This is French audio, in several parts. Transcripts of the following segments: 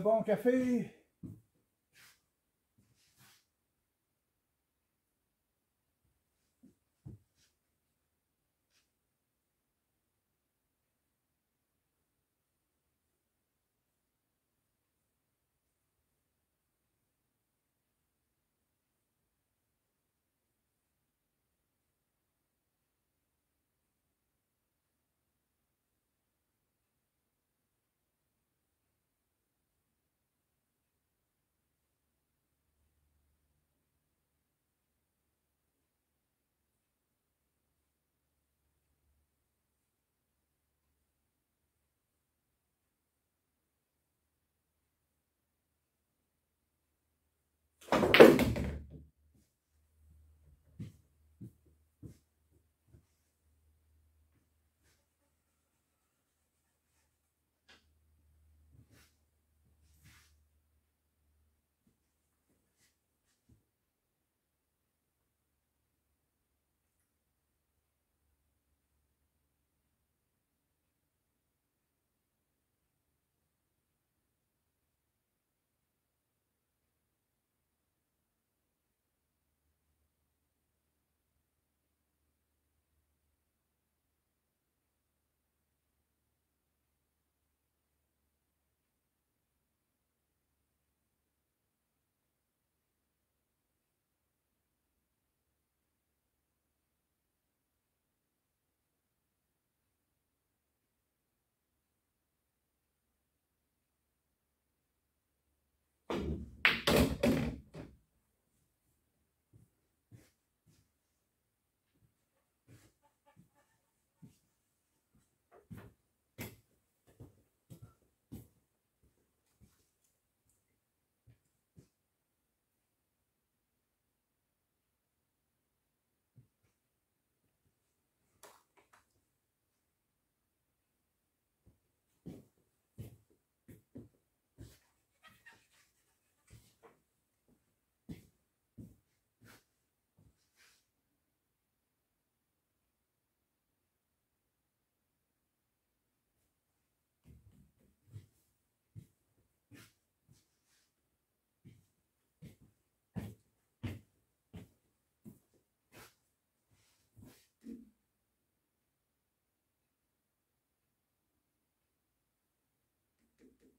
Bon café.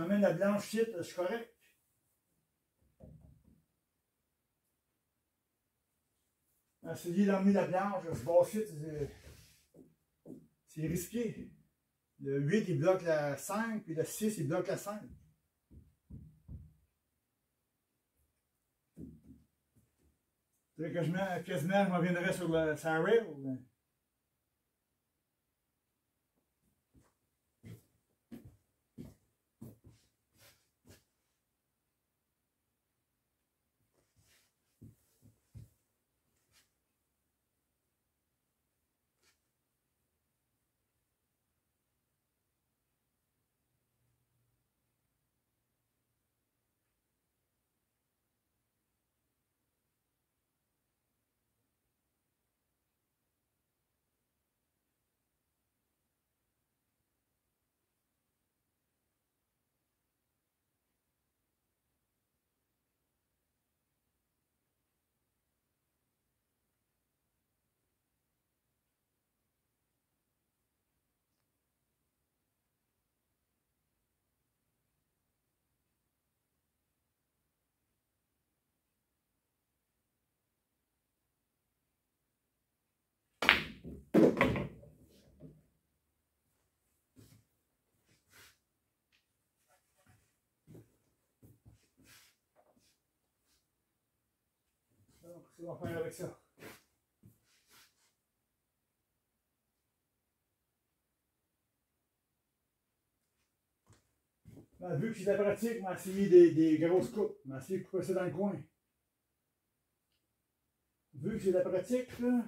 Si j'emmène la blanche suis correct. A mis la blanche, je vite, c'est risqué. Le 8, il bloque la 5, puis le 6, il bloque la 5. C'est je mets quasiment, je m'en sur le sur la rail. C'est bon, on avec ça. Bah, vu que c'est la pratique, on m'a essayé des, des, grosses coupes. M'a essayé de couper ça dans le coin. Vu que c'est la pratique, là,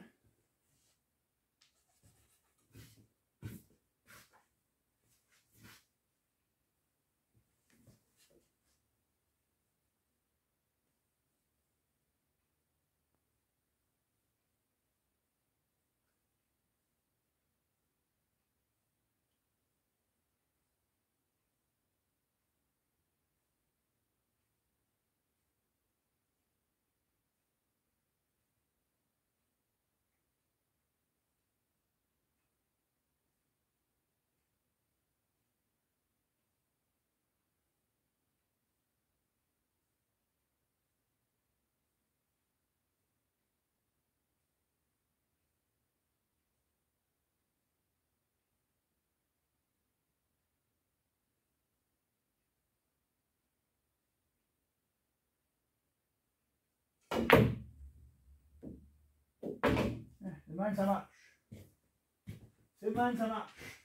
C'est le même, ça marche. C'est le même, ça marche.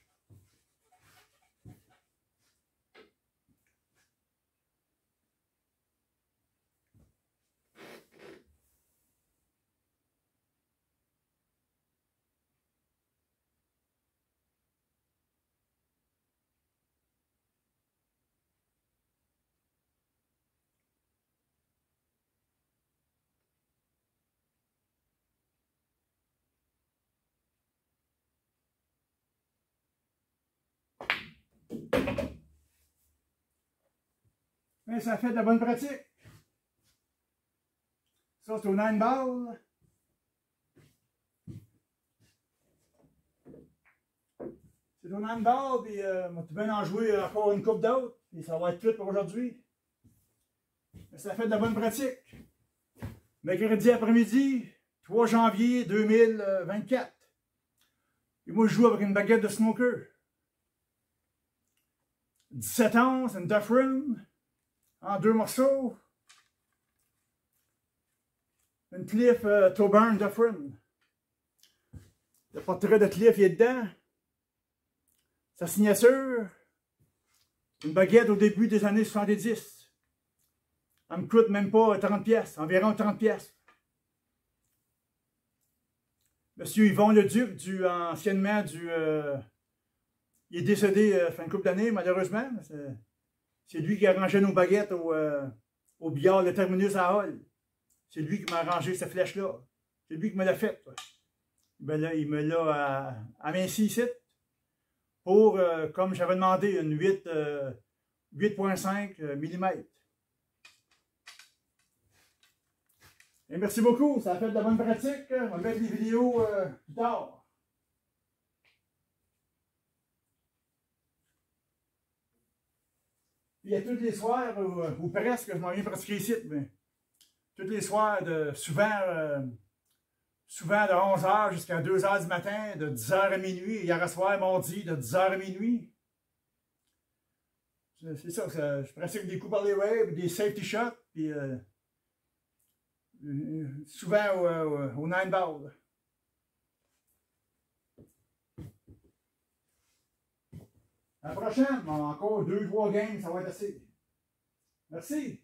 Ça fait de la bonne pratique. Ça, c'est au 9 ball. C'est au 9 ball, puis euh, tu bien en jouer encore une coupe d'autres, puis ça va être tout pour aujourd'hui. Mais ça fait de la bonne pratique. Mercredi après-midi, 3 janvier 2024. Et moi, je joue avec une baguette de snooker. 17 ans, c'est une Dufferin en deux morceaux. Une Cliff euh, Toburn Dufferin. Le portrait de Cliff est dedans. Sa signature. Une baguette au début des années 70. Elle me coûte même pas 30 pièces, environ 30 pièces. Monsieur Yvon Leduc, du, anciennement du... Euh, il est décédé euh, fin de couple d'années, malheureusement. C'est lui qui a rangé nos baguettes au, euh, au billard de Terminus à Hall. C'est lui qui m'a rangé cette flèche-là. C'est lui qui me l'a faite. Ben là, il me l'a aminci ici. Pour, euh, comme j'avais demandé, une 8.5 mm. Et merci beaucoup, ça a fait de la bonne pratique. On va mettre les vidéos euh, plus tard. Y a tous les soirs, ou, presque, je m'en viens pratiquer ici, mais tous les soirs, euh, souvent de 11h jusqu'à 2h du matin, de 10h à minuit. Hier soir, mardi, de 10h à minuit. C'est ça, je pratique des coups par les waves, des safety shots, puis euh, euh, souvent au, au, nine ball. La prochaine, encore deux, trois games, ça va être assez. Merci.